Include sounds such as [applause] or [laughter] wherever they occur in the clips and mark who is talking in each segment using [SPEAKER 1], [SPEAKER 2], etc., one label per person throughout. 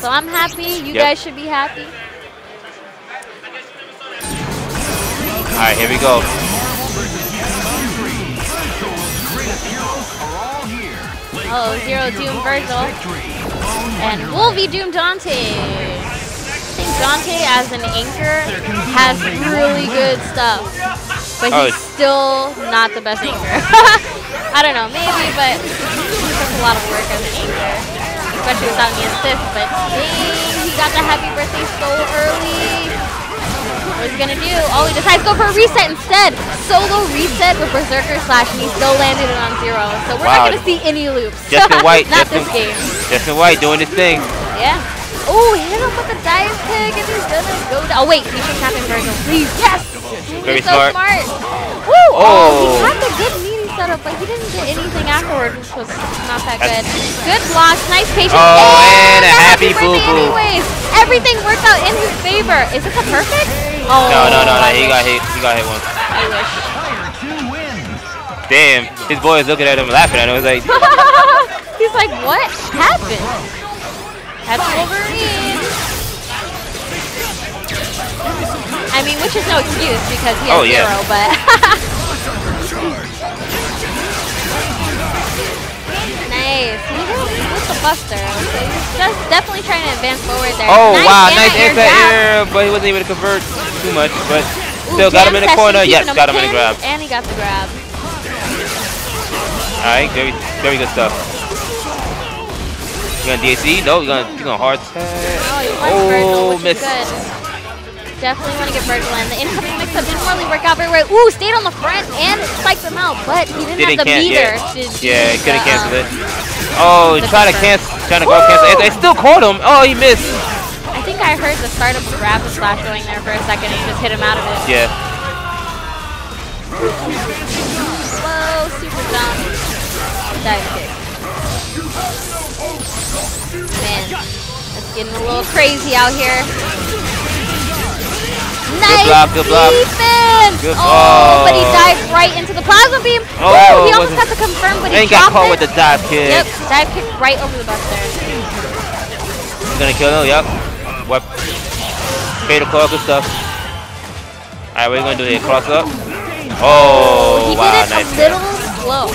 [SPEAKER 1] So I'm happy. You
[SPEAKER 2] Yep.
[SPEAKER 1] guys should be happy.
[SPEAKER 2] All right, here we go.
[SPEAKER 1] Oh, Zero Doom Vergil. And Wolvie Doom Dante. I think Dante as an anchor has really good stuff. But
[SPEAKER 2] Oh,
[SPEAKER 1] he's still not the best anchor. [laughs] I don't know, maybe, but he took a lot of work as an anchor. Especially without me assist, but dang, he got the happy birthday so early. What's he gonna do? Oh, he decides to go for a reset instead. Solo reset with Berserker Slash, and he still landed it on zero. So we're
[SPEAKER 2] Wow.
[SPEAKER 1] not gonna see any loops.
[SPEAKER 2] Justin [laughs] White,
[SPEAKER 1] not
[SPEAKER 2] Justin,
[SPEAKER 1] this game.
[SPEAKER 2] Justin White doing his thing.
[SPEAKER 1] Yeah. Oh, hit him with the dive kick, and he's gonna go down. Oh wait, he should tap in Vergil, please. Yes.
[SPEAKER 2] Very
[SPEAKER 1] so
[SPEAKER 2] smart.
[SPEAKER 1] smart. Woo! Oh,
[SPEAKER 2] Oh.
[SPEAKER 1] he had the good setup, but he didn't get anything afterward, which was not that good. Good blocks, nice patience.
[SPEAKER 2] Oh, oh and a
[SPEAKER 1] the
[SPEAKER 2] happy
[SPEAKER 1] birthday
[SPEAKER 2] boo-boo.
[SPEAKER 1] Anyways, everything worked out in his favor. Is this a perfect? Oh,
[SPEAKER 2] No, no, no, no. He got hit. He got hit once.
[SPEAKER 1] I wish.
[SPEAKER 2] Damn. His boy is looking at him laughing at him. It's like, [laughs]
[SPEAKER 1] He's like, what happened? That's Wolverine. I mean, which is no excuse because he has
[SPEAKER 2] Oh, yeah.
[SPEAKER 1] zero, but. [laughs] He hit with the buster. So just definitely trying to advance forward there.
[SPEAKER 2] oh
[SPEAKER 1] nice
[SPEAKER 2] wow, nice
[SPEAKER 1] air
[SPEAKER 2] air, but he wasn't able to convert too much. But
[SPEAKER 1] Ooh,
[SPEAKER 2] still got him in the corner. Yes, got him in the grab.
[SPEAKER 1] And he got the grab.
[SPEAKER 2] All right, very, very good stuff. You gonna DAC? No, you gonna, you gonna hard tag.
[SPEAKER 1] Oh, you went Vergil,
[SPEAKER 2] Oh, miss.
[SPEAKER 1] Definitely want to get Vergil in. The incoming mix-up didn't really work out very well. Ooh, stayed on the front and spiked him out, but he didn't,
[SPEAKER 2] Didn't
[SPEAKER 1] have the meter
[SPEAKER 2] yeah.
[SPEAKER 1] to
[SPEAKER 2] Yeah, he couldn't cancel
[SPEAKER 1] um,
[SPEAKER 2] it. Oh,
[SPEAKER 1] the
[SPEAKER 2] trying to cancel, trying to go cancel. It, it still caught him. Oh, he missed.
[SPEAKER 1] I think I heard the start of the rapid slash going there for a second and he just hit him out of it.
[SPEAKER 2] Yeah.
[SPEAKER 1] Whoa, super jump. Dive kick. Man, it's getting a little crazy out here. Nice
[SPEAKER 2] block, good block.
[SPEAKER 1] defense!
[SPEAKER 2] Good-
[SPEAKER 1] oh, but he
[SPEAKER 2] oh.
[SPEAKER 1] dived right into the plasma beam.
[SPEAKER 2] Oh,
[SPEAKER 1] Woo, he almost got to confirm, but he
[SPEAKER 2] And got caught
[SPEAKER 1] it.
[SPEAKER 2] with the dive kick.
[SPEAKER 1] Yep, dive kick right over the bus buster.
[SPEAKER 2] He's gonna kill him. Yep. What? Fatal claw, good stuff. All right, what are you gonna do here? Cross up. Oh,
[SPEAKER 1] he
[SPEAKER 2] wow,
[SPEAKER 1] did it
[SPEAKER 2] nice.
[SPEAKER 1] a little slow.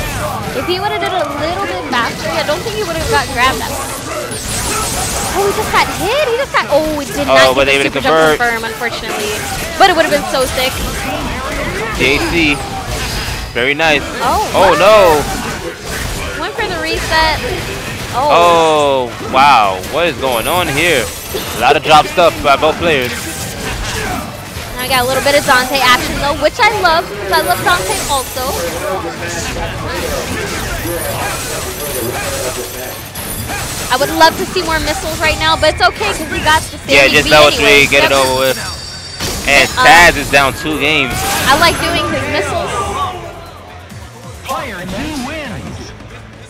[SPEAKER 1] If he would have did it a little bit faster, I don't think he would have got grabbed that. Oh, he just got hit. He just got. Oh, it did
[SPEAKER 2] Oh,
[SPEAKER 1] not
[SPEAKER 2] but
[SPEAKER 1] get
[SPEAKER 2] they
[SPEAKER 1] the super jump confirm, unfortunately. But it would have been so sick.
[SPEAKER 2] JC. Very nice.
[SPEAKER 1] Oh,
[SPEAKER 2] Oh
[SPEAKER 1] wow.
[SPEAKER 2] no.
[SPEAKER 1] Went for the reset. Oh.
[SPEAKER 2] Oh wow. What is going on here? A lot of drop stuff by both players.
[SPEAKER 1] I got a little bit of Dante action though, which I love because I love Dante also. I would love to see more missiles right now, but it's okay because we got the
[SPEAKER 2] Yeah, just level three, get it over with. And Taz is down two games.
[SPEAKER 1] I like doing his missiles.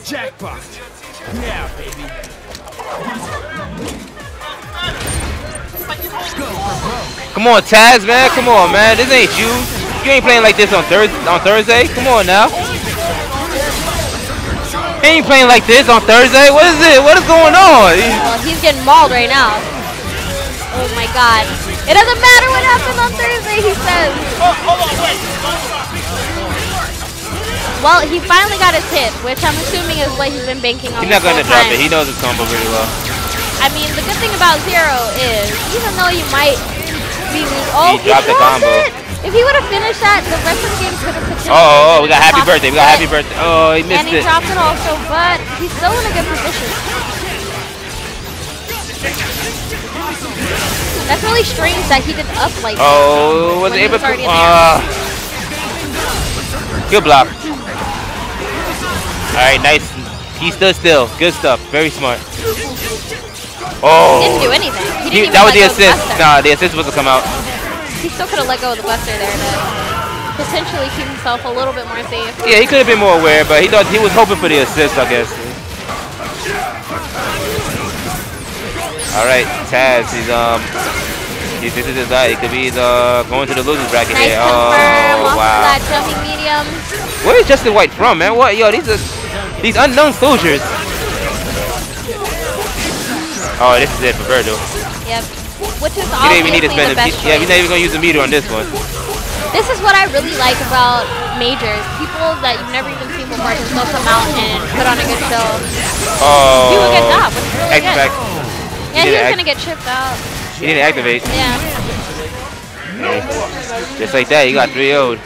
[SPEAKER 3] Jackpot. Yeah, baby. Go for broke.
[SPEAKER 2] Come on, Taz, man. Come on, man. This ain't you. You ain't playing like this on Thursday. On Thursday. Come on now. He ain't playing like this on Thursday. What is it? What is going on? He-
[SPEAKER 1] Well, he's getting mauled right now. Oh my god. It doesn't matter what happened on Thursday, he says. Oh, Well, he finally got his hit, which I'm assuming is what he's been banking on.
[SPEAKER 2] He's not gonna drop
[SPEAKER 1] time.
[SPEAKER 2] it. He knows his combo really well.
[SPEAKER 1] I mean, the good thing about Zero is, even though you might be losing, oh,
[SPEAKER 2] He dropped the combo.
[SPEAKER 1] it. If he would have finished that, the rest of the game could have potentially.
[SPEAKER 2] Oh, oh, oh, we got happy birthday. We got happy birthday. Oh, he missed it.
[SPEAKER 1] And he
[SPEAKER 2] it.
[SPEAKER 1] dropped it also, but he's still in a good position. That's really strange that he did up like.
[SPEAKER 2] Oh, was
[SPEAKER 1] he
[SPEAKER 2] able to? Uh, good block. All right, nice. He stood still. Good stuff. Very smart. Oh.
[SPEAKER 1] He didn't do anything. He didn't
[SPEAKER 2] He- that was the
[SPEAKER 1] of the
[SPEAKER 2] assist. Nah, the assist was to come out.
[SPEAKER 1] He still could have let go of the buster there to potentially keep himself a little bit more safe.
[SPEAKER 2] Yeah, he could have been more aware, but he thought he was hoping for the assist, I guess. All right, Taz, he's um, he, this is his guy. He could be the going to the losers bracket
[SPEAKER 1] Nice
[SPEAKER 2] here.
[SPEAKER 1] confirm
[SPEAKER 2] Oh wow.
[SPEAKER 1] that jumping medium.
[SPEAKER 2] Where is Justin White from, man? What, yo, these are these unknown soldiers. Oh, this is it for Vergil.
[SPEAKER 1] Yep. Which is
[SPEAKER 2] You didn't even need to
[SPEAKER 1] obviously
[SPEAKER 2] spend
[SPEAKER 1] the
[SPEAKER 2] the.
[SPEAKER 1] best
[SPEAKER 2] Yeah, we're
[SPEAKER 1] choice.
[SPEAKER 2] not even gonna use the meter on this one.
[SPEAKER 1] This is what I really like about majors. People that you've never even seen before can still come out and put on a good show.
[SPEAKER 2] Oh.
[SPEAKER 1] Do a good job, which is really good.
[SPEAKER 2] X-Pac.
[SPEAKER 1] Yeah,
[SPEAKER 2] did
[SPEAKER 1] he was gonna get chipped out.
[SPEAKER 2] He didn't activate.
[SPEAKER 1] Yeah.
[SPEAKER 2] Just like that, you got 3 0'd.